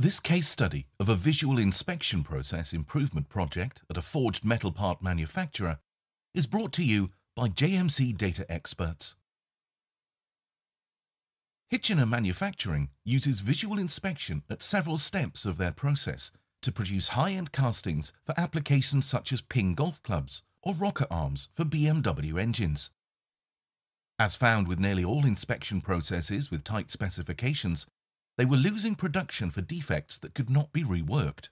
This case study of a visual inspection process improvement project at a forged metal part manufacturer is brought to you by JMC Data Experts. Hitchiner Manufacturing uses visual inspection at several steps of their process to produce high-end castings for applications such as Ping golf clubs or rocker arms for BMW engines. As found with nearly all inspection processes with tight specifications, they were losing production for defects that could not be reworked.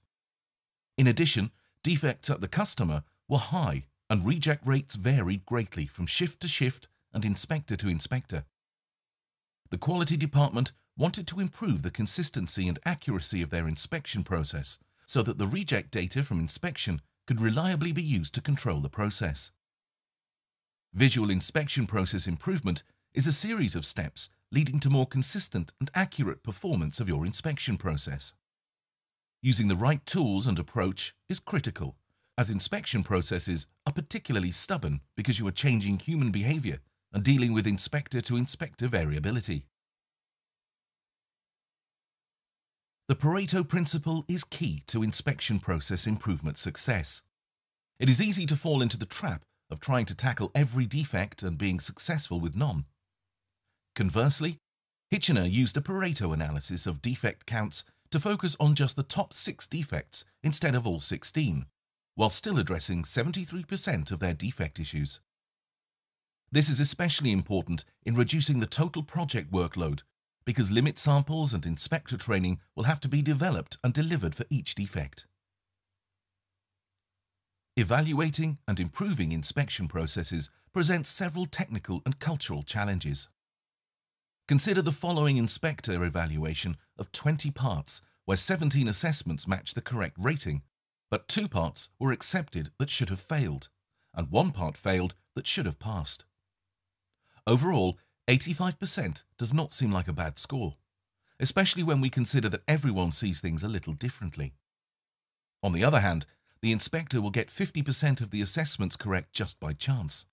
In addition, defects at the customer were high and reject rates varied greatly from shift to shift and inspector to inspector. The quality department wanted to improve the consistency and accuracy of their inspection process so that the reject data from inspection could reliably be used to control the process. Visual inspection process improvement is a series of steps leading to more consistent and accurate performance of your inspection process. Using the right tools and approach is critical, as inspection processes are particularly stubborn because you are changing human behavior and dealing with inspector-to-inspector variability. The Pareto principle is key to inspection process improvement success. It is easy to fall into the trap of trying to tackle every defect and being successful with none. Conversely, Hitchiner used a Pareto analysis of defect counts to focus on just the top six defects instead of all 16, while still addressing 73% of their defect issues. This is especially important in reducing the total project workload because limit samples and inspector training will have to be developed and delivered for each defect. Evaluating and improving inspection processes presents several technical and cultural challenges. Consider the following inspector evaluation of 20 parts where 17 assessments match the correct rating, but two parts were accepted that should have failed, and one part failed that should have passed. Overall, 85% does not seem like a bad score, especially when we consider that everyone sees things a little differently. On the other hand, the inspector will get 50% of the assessments correct just by chance.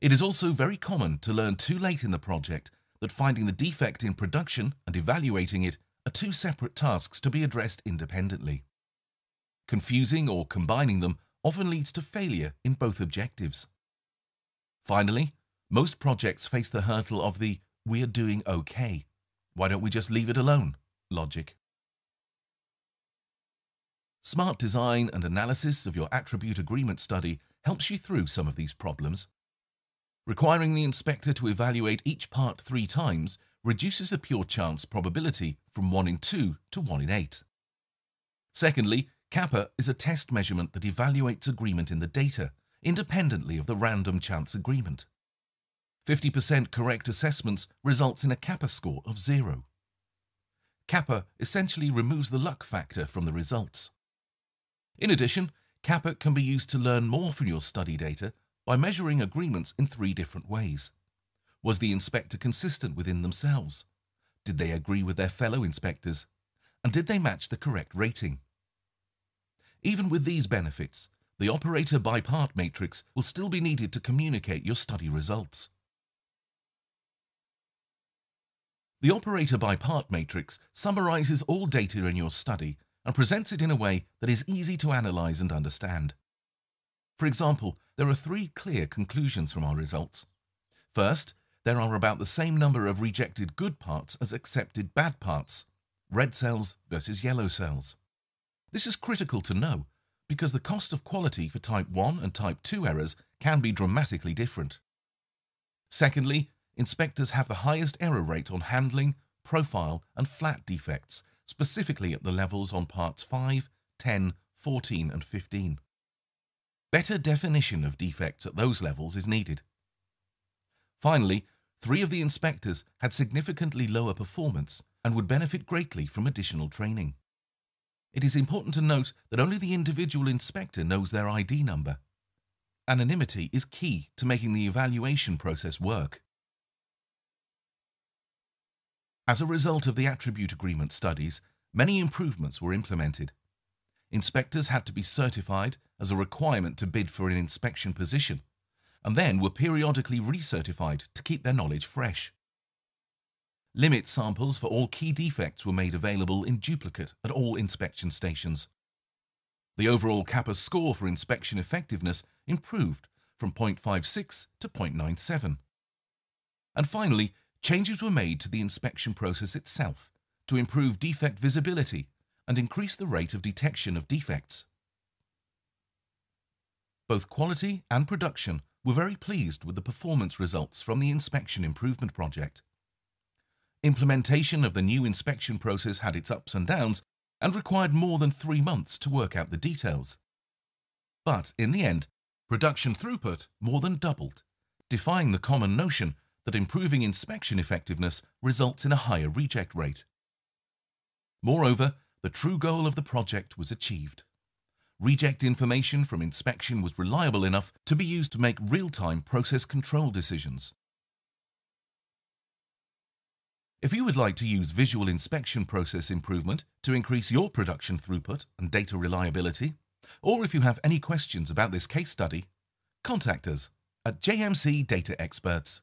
It is also very common to learn too late in the project that finding the defect in production and evaluating it are two separate tasks to be addressed independently. Confusing or combining them often leads to failure in both objectives. Finally, most projects face the hurdle of the we're doing okay, why don't we just leave it alone logic. Smart design and analysis of your attribute agreement study helps you through some of these problems Requiring the inspector to evaluate each part three times reduces the pure chance probability from 1 in 2 to 1 in 8. Secondly, kappa is a test measurement that evaluates agreement in the data, independently of the random chance agreement. 50% correct assessments results in a kappa score of 0. Kappa essentially removes the luck factor from the results. In addition, kappa can be used to learn more from your study data by measuring agreements in three different ways. Was the inspector consistent within themselves? Did they agree with their fellow inspectors? And did they match the correct rating? Even with these benefits, the operator by part matrix will still be needed to communicate your study results. The operator by part matrix summarizes all data in your study and presents it in a way that is easy to analyze and understand. For example, there are three clear conclusions from our results. First, there are about the same number of rejected good parts as accepted bad parts, red cells versus yellow cells. This is critical to know because the cost of quality for type 1 and type 2 errors can be dramatically different. Secondly, inspectors have the highest error rate on handling, profile and flat defects, specifically at the levels on parts 5, 10, 14 and 15. Better definition of defects at those levels is needed. Finally, three of the inspectors had significantly lower performance and would benefit greatly from additional training. It is important to note that only the individual inspector knows their ID number. Anonymity is key to making the evaluation process work. As a result of the attribute agreement studies, many improvements were implemented. Inspectors had to be certified as a requirement to bid for an inspection position, and then were periodically recertified to keep their knowledge fresh. Limit samples for all key defects were made available in duplicate at all inspection stations. The overall Kappa score for inspection effectiveness improved from 0.56 to 0.97. And finally, changes were made to the inspection process itself to improve defect visibility and increase the rate of detection of defects. Both quality and production were very pleased with the performance results from the inspection improvement project. Implementation of the new inspection process had its ups and downs and required more than three months to work out the details. But in the end, production throughput more than doubled, defying the common notion that improving inspection effectiveness results in a higher reject rate. Moreover, the true goal of the project was achieved. Reject information from inspection was reliable enough to be used to make real-time process control decisions. If you would like to use visual inspection process improvement to increase your production throughput and data reliability, or if you have any questions about this case study, contact us at JMC Data Experts.